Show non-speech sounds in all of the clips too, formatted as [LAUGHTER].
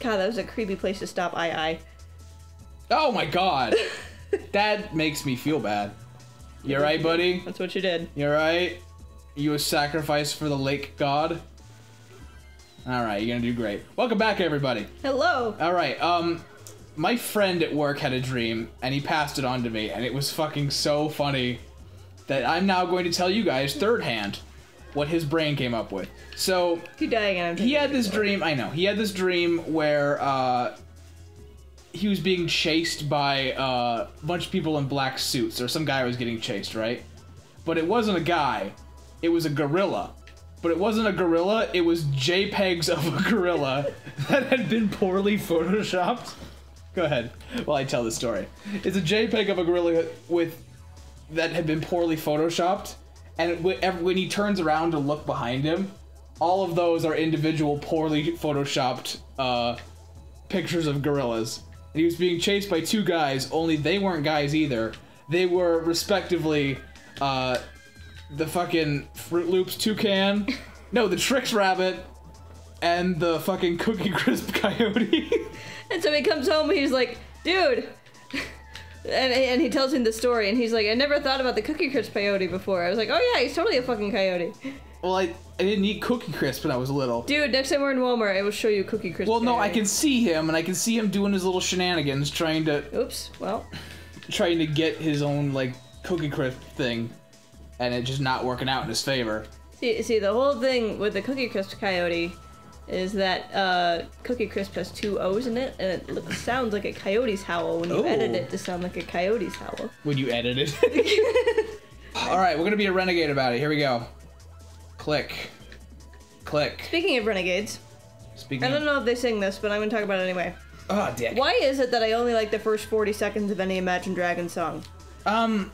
God, that was a creepy place to stop. I I. Oh my god. that makes me feel bad. You're right, buddy? That's what you did. You're right? You a sacrifice for the lake god? Alright, you're gonna do great. Welcome back, everybody. Hello. Alright, um, my friend at work had a dream, and he passed it on to me, and it was fucking so funny that I'm now going to tell you guys third hand what his brain came up with. So, You dying and I'm he had this dream i know he had this dream where uh he was being chased by uh, a bunch of people in black suits or some guy was getting chased right? But it wasn't a guy it was a gorilla. But it wasn't a gorilla it was jpegs of a gorilla [LAUGHS] that had been poorly photoshopped. Go ahead while i tell the story. It's a jpeg of a gorilla with that had been poorly photoshopped and when he turns around to look behind him all of those are individual poorly photoshopped uh, pictures of gorillas and he was being chased by two guys only they weren't guys either they were respectively uh, the fucking Froot Loops toucan no the Trix rabbit and the fucking cookie crisp [LAUGHS] coyote And so he comes home he's like, dude. And, and he tells him the story, and he's like, I never thought about the Cookie Crisp coyote before. I was like, oh yeah, he's totally a fucking coyote. well I, I didn't eat cookie crisp when i was little Dude, next time we're in Walmart, I will show you Cookie Crisp. well no i can see him and i can see him doing his little shenanigans trying to Oops. Well, trying to get his own like cookie crisp thing and it just not working out in his favor see, see, the whole thing with the Cookie Crisp coyote is that uh, Cookie Crisp has two O's in it, and it looks, sounds like a coyote's howl when you Ooh. edit it to sound like a coyote's howl. when you edit it [LAUGHS] all right we're gonna be a renegade about it here we go click click Speaking of renegades, speaking I don't of know if they sing this, but I'm gonna talk about it anyway. oh dick Why is it that I only like the first 40 seconds of any Imagine Dragons song? um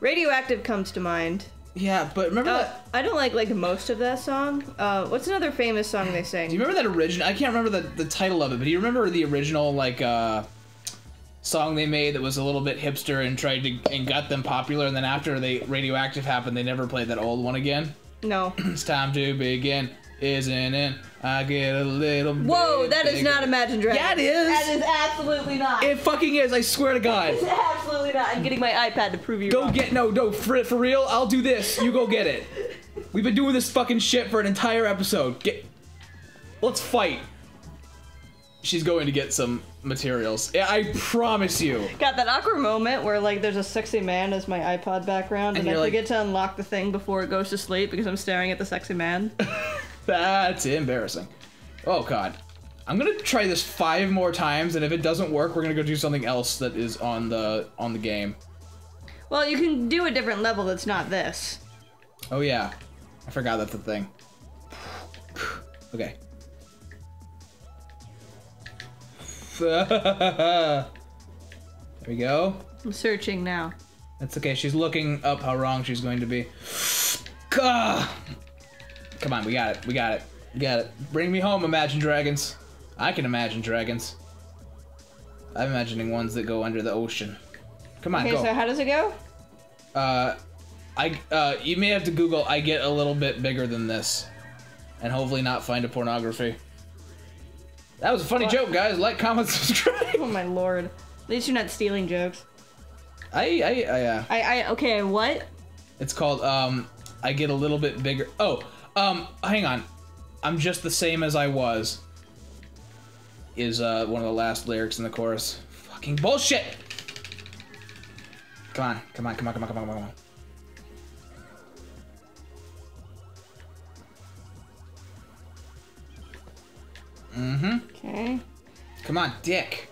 Radioactive comes to mind. Yeah but remember Uh, that I don't like like most of that song. Uh, what's another famous song they sang? do you remember that original i can't remember the, the title of it but do you remember the original like uh song they made that was a little bit hipster and tried to and got them popular and then after they radioactive happened they never played that old one again No. [CLEARS THROAT] It's time to begin, isn't it? I get a little. Whoa, that is bigger. not Imagine Dragons. Yeah, it is. That is absolutely not. It fucking is. I swear to God. It's absolutely not. I'm getting my iPad to prove you Go wrong. get no, no for for real. I'll do this. You go get it. We've been doing this fucking shit for an entire episode. Get. Let's fight. She's going to get some materials. Yeah, I promise you. Got that awkward moment where like there's a sexy man as my iPod background, and, And I like- forget to unlock the thing before it goes to sleep because I'm staring at the sexy man. [LAUGHS] That's embarrassing. Oh god. I'm gonna try this five more times, and if it doesn't work, we're gonna go do something else that is on the on the game. well, you can do a different level that's not this. Oh yeah, I forgot that's the thing. [SIGHS] Okay. [LAUGHS] there we go. I'm searching now. That's okay. She's looking up how wrong she's going to be. [SIGHS] Gah! Come on, we got it. We got it. We got it. Bring me home, Imagine Dragons. I can imagine dragons. I'm imagining ones that go under the ocean. Come on, Okay, go. so how does it go? Uh, I uh, you may have to Google. I get a little bit bigger than this, and hopefully not find a pornography. That was a funny What? joke, guys. Like, comment, [LAUGHS] subscribe. Oh my lord. At least you're not stealing jokes. I, I, I, uh, I, I, okay, what? it's called um. I get a little bit bigger. Oh, um, hang on. I'm just the same as I was. Is uh one of the last lyrics in the chorus. Fucking bullshit. Come on, come on, come on, come on, come on, come on, come on. Okay. Come on, dick.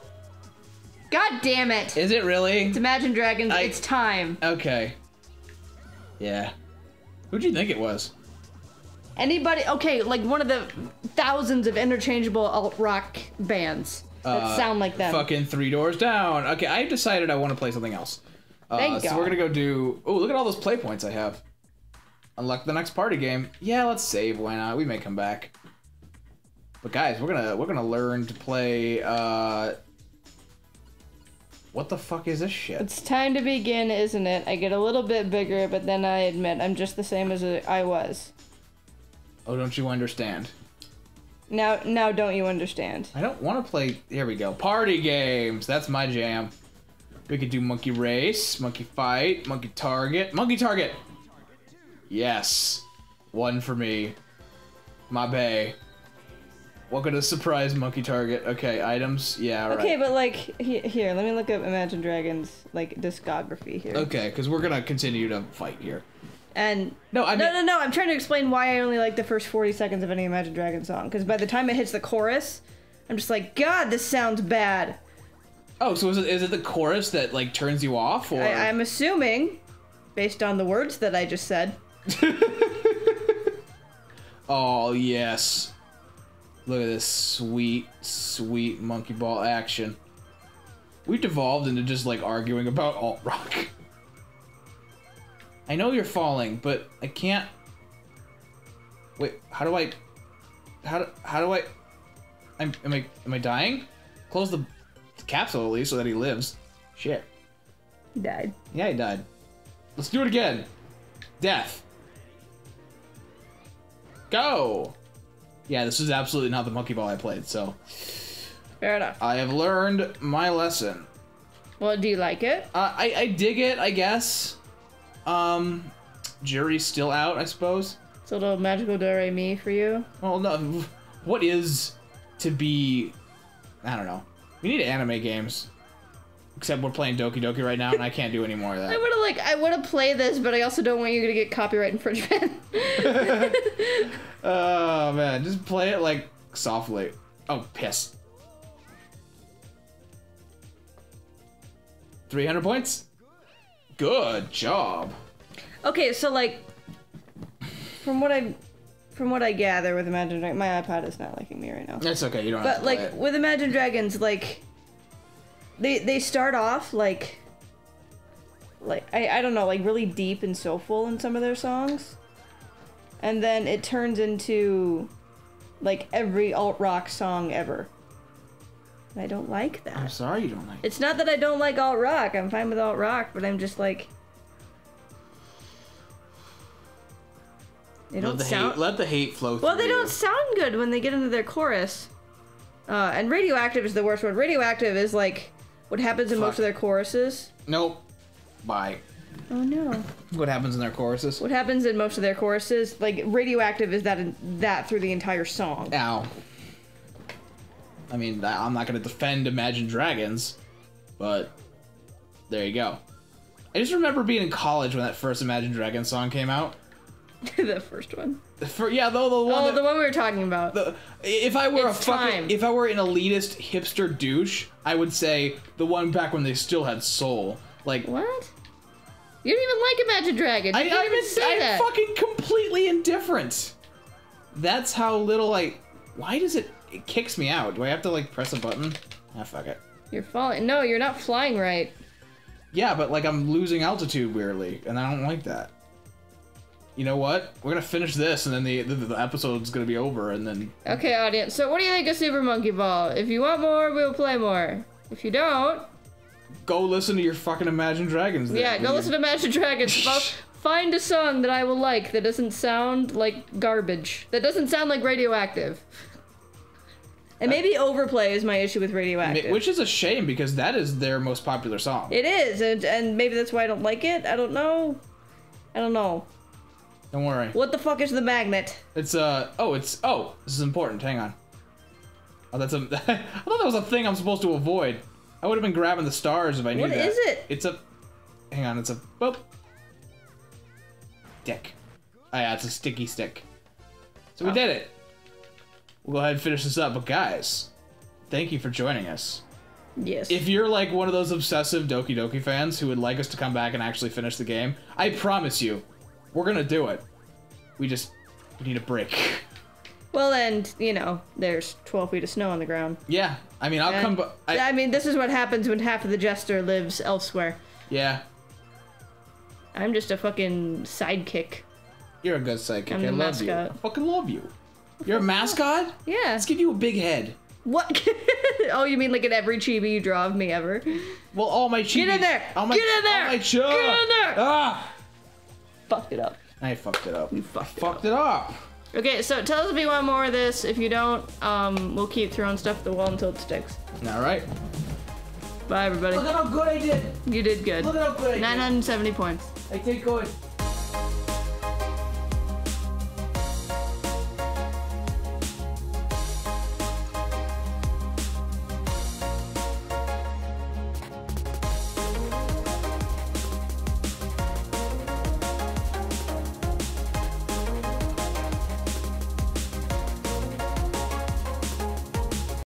God damn it! Is it really? It's Imagine Dragons, I- it's time. Okay. Yeah. Who'd you think it was? Anybody, okay, like one of the thousands of interchangeable alt rock bands that Uh, sound like them. Fucking three doors down. Okay, I've decided I want to play something else. Uh, Thank so God. we're gonna go do. Oh, look at all those play points I have. Unlock the next party game. Yeah, let's save. Why not? We may come back. But guys, we're gonna we're gonna learn to play. uh... What the fuck is this shit? It's time to begin, isn't it? I get a little bit bigger, but then I admit I'm just the same as I was. Oh, don't you understand? Now, now, don't you understand? I don't want to play. Here we go. Party games. That's my jam. We could do monkey race, monkey fight, monkey target, monkey target. Yes, one for me. My bay. Welcome to surprise monkey target. Okay, items. Yeah, right. Okay, but like he- here, let me look up Imagine Dragons like discography here. Okay, because we're gonna continue to fight here. And No, I no, mean- no, no. I'm trying to explain why I only like the first 40 seconds of any Imagine Dragons song. Because by the time it hits the chorus, I'm just like, God, this sounds bad. Oh, so is it is it the chorus that like turns you off, or I, I'm assuming, based on the words that I just said. [LAUGHS] Oh yes. Look at this sweet, sweet monkey ball action. We've devolved into just like arguing about alt rock. [LAUGHS] I know you're falling, but I can't. Wait, how do I? How do how do I? I'm am I am I dying? Close the capsule at least so that he lives. Shit. He died. Yeah, he died. Let's do it again. Death. Go. Yeah, this is absolutely not the monkey ball I played, so Fair enough. I have learned my lesson. Well, do you like it? Uh, I I dig it, I guess. Um, jury's still out, I suppose. It's a little magical do re mi for you. Well, no, [LAUGHS] what is to be? I don't know. We need anime games. Except we're playing Doki Doki right now, and I can't do any more of that. [LAUGHS] I want to like, I want to play this, but I also don't want you to get copyright infringement. [LAUGHS] Oh man, just play it like softly. Oh, piss. 300 points? Good job. okay, so like, from what I, from what I gather with Imagine Dragons, my iPad is not liking me right now. That's okay, you don't have But like it. with Imagine Dragons, like they they start off like like I, I don't know, like really deep and soulful in some of their songs. And then it turns into like every alt rock song ever. I don't like that. I'm sorry you don't like it. It's not that I don't like alt rock. I'm fine with alt rock, but I'm just like they don't Let the, sound hate, let the hate flow well, through they don't sound good when they get into their chorus. Uh, and radioactive is the worst one. Radioactive is like what happens in most of their choruses. Nope. Bye. Oh no! What happens in their choruses? What happens in most of their choruses? Like radioactive is that that through the entire song. Ow. I mean, I'm not gonna defend Imagine Dragons, but there you go. I just remember being in college when that first Imagine Dragons song came out. [LAUGHS] the first one. For yeah, though the one Oh, that, the one we were talking about. the- if I were It's a fucking time. if I were an elitist hipster douche, I would say the one back when they still had soul. Like what? You don't even like Imagine Dragons. You I, didn't even say I'm that. fucking completely indifferent. That's how little I. Why does it? It kicks me out. Do I have to like press a button? Ah, fuck it. You're falling. No, you're not flying right. Yeah, but like I'm losing altitude weirdly, and I don't like that. You know what? We're gonna finish this, and then the the, the episode's gonna be over, and then Okay, audience. So, what do you think of Super Monkey Ball? If you want more, we'll play more. If you don't, go listen to your fucking Imagine Dragons. then, Yeah, go listen to Imagine Dragons. [LAUGHS] Find a song that I will like that doesn't sound like garbage. That doesn't sound like radioactive. And maybe overplay is my issue with radioactive. Which is a shame because that is their most popular song. it is, and, and maybe that's why I don't like it. I don't know. I don't know. Don't worry. What the fuck is the magnet? It's uh oh it's oh this is important. Hang on. Oh that's a [LAUGHS] I thought that was a thing I'm supposed to avoid. I would have been grabbing the stars if I knew What that. is it? It's a hang on. It's a boop. Dick. Oh yeah, it's a sticky stick. So we Oh. did it. We'll go ahead and finish this up. But guys, thank you for joining us. Yes. If you're like one of those obsessive Doki Doki fans who would like us to come back and actually finish the game, I promise you, we're gonna do it. We just we need a break. [LAUGHS] well, and you know, there's 12 feet of snow on the ground. Yeah, I mean, I'll And- come. I, I mean, this is what happens when half of the jester lives elsewhere. yeah, I'm just a fucking sidekick. you're a good sidekick. I'm I love you. I fucking love you. You're a mascot. Yeah. Let's give you a big head. What? [LAUGHS] oh, you mean like in every chibi you draw of me ever? Well, all my chibis, Get in there! All my, Get in there! All my Get in there! Ah! Fucked it up. I fucked it up. You fucked it Fucked it up. Okay, so tell us if you want more of this. If you don't, um, we'll keep throwing stuff at the wall until it sticks. All right. Bye, everybody. Look at how good I did. You did good. Look at how good I did. 970 points. I take good.